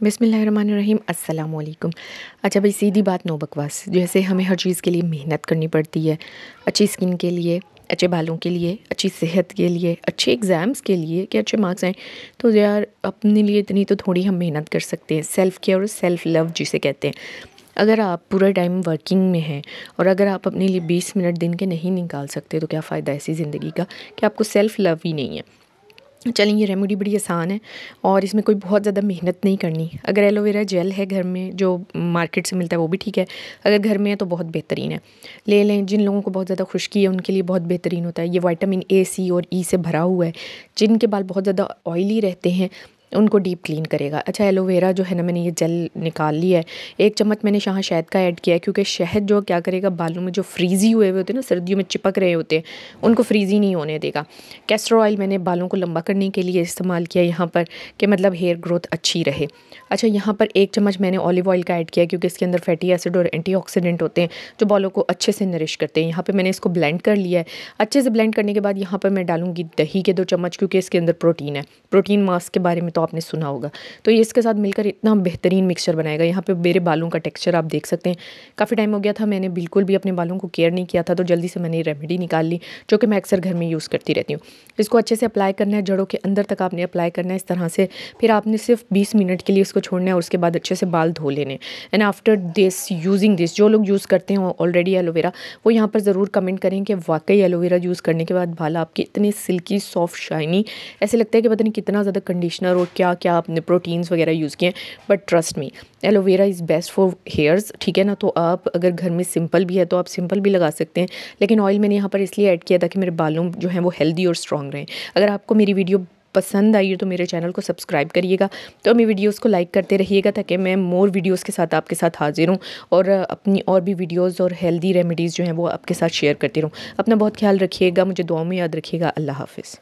बिसमीम वालेकुम अच्छा भाई, सीधी बात, नो बकवास। जैसे हमें हर चीज़ के लिए मेहनत करनी पड़ती है, अच्छी स्किन के लिए, अच्छे बालों के लिए, अच्छी सेहत के लिए, अच्छे एग्ज़ाम्स के लिए, कि अच्छे मार्क्स आएँ तो यार, अपने लिए इतनी तो थोड़ी हम मेहनत कर सकते हैं सेल्फ़ केयर और सेल्फ़ लव जिसे कहते हैं। अगर आप पूरा टाइम वर्किंग में हैं, और अगर आप अपने लिए 20 मिनट दिन के नहीं निकाल सकते तो क्या फ़ायदा ऐसी ज़िंदगी का, कि आपको सेल्फ़ लव ही नहीं है? चलें, ये रेमेडी बड़ी आसान है और इसमें कोई बहुत ज़्यादा मेहनत नहीं करनी। अगर एलोवेरा जेल है घर में, जो मार्केट से मिलता है, वो भी ठीक है। अगर घर में है तो बहुत बेहतरीन है। ले लें, जिन लोगों को बहुत ज़्यादा खुश्की है, उनके लिए बहुत बेहतरीन होता है। ये वाइटामिन ए सी और ई से भरा हुआ है, जिनके बाल बहुत ज़्यादा ऑयली रहते हैं उनको डीप क्लीन करेगा। अच्छा एलोवेरा जो है ना, मैंने ये जेल निकाल लिया है। एक चम्मच मैंने यहाँ शहद का ऐड किया है, क्योंकि शहद जो क्या करेगा, बालों में जो फ्रीज़ी हुए हुए होते हैं ना, सर्दियों में चिपक रहे होते हैं, उनको फ्रीज़ी नहीं होने देगा। कैस्टर ऑयल मैंने बालों को लंबा करने के लिए इस्तेमाल किया यहाँ पर, कि मतलब हेयर ग्रोथ अच्छी रहे। अच्छा यहाँ पर एक चम्मच मैंने ऑलिव ऑयल का ऐड किया, क्योंकि इसके अंदर फैटी एसिड और एंटी होते हैं, जो बालों को अच्छे से नरिश करते हैं। यहाँ पर मैंने इसको ब्लेंड कर लिया है। अच्छे से ब्लेंड करने के बाद यहाँ पर मैं डालूँगी दही के दो चम्मच, क्योंकि इसके अंदर प्रोटीन है। प्रोटीन मास्क के बारे में तो आपने सुना होगा। तो ये इसके साथ मिलकर इतना बेहतरीन मिक्सचर बनाएगा। यहाँ पे मेरे बालों का टेक्सचर आप देख सकते हैं। काफ़ी टाइम हो गया था, मैंने बिल्कुल भी अपने बालों को केयर नहीं किया था तो जल्दी से मैंने रेमेडी निकाल ली, जो कि मैं अक्सर घर में यूज़ करती रहती हूँ। इसको अच्छे से अप्लाई करना है, जड़ों के अंदर तक आपने अप्लाई करना है, इस तरह से। फिर आपने सिर्फ़ बीस मिनट के लिए इसको छोड़ना है और उसके बाद अच्छे से बाल धो लेने and after this using this जो लोग यूज़ करते हैं ऑलरेडी एलोवेरा वो यहाँ पर ज़रूर कमेंट करें कि वाकई एलोवेरा यूज़ करने के बाद बाल आपके इतने सिल्की सॉफ्ट शाइनी ऐसे लगता है कि पता नहीं कितना ज़्यादा कंडीशनर और क्या क्या आपने प्रोटीन्स वगैरह यूज़ किए हैं but trust me aloe vera is best for hairs ठीक है ना? तो आप अगर घर में सिंपल भी है तो आप सिंपल भी लगा सकते हैं, लेकिन ऑयल मैंने यहाँ पर इसलिए ऐड किया था कि मेरे बालों जो हैं वो हेल्दी और स्ट्रॉन्ग रहें। अगर आपको मेरी वीडियो पसंद आई है तो मेरे चैनल को सब्सक्राइब करिएगा तो मेरी वीडियोस को लाइक करते रहिएगा ताकि मैं मोर वीडियोस के साथ आपके साथ हाजिर हूँ और अपनी और भी वीडियोस और हेल्दी रेमेडीज़ जो हैं वो आपके साथ शेयर करती रहूँ। अपना बहुत ख्याल रखिएगा, मुझे दुआ में याद रखिएगा, अल्लाह हाफिज़।